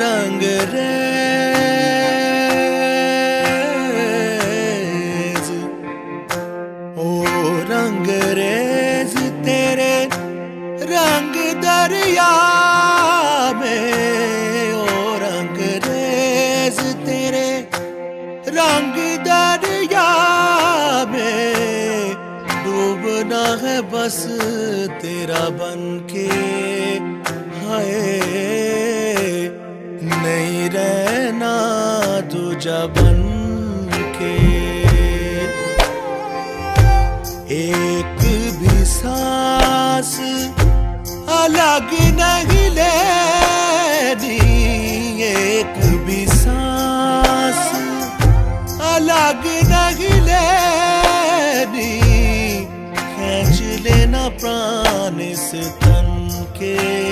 रंग रेज। ओ रंग रेज तेरे रंग दरिया ओ रंग रेज तेरे रंग दरिया डूबना है बस तेरा बन के। हाय नहीं रहना दूजा बन के। एक भी सांस अलग नहीं लेनी। एक भी सांस अलग नहीं लेनी। खींच लेना प्राण इस तन के।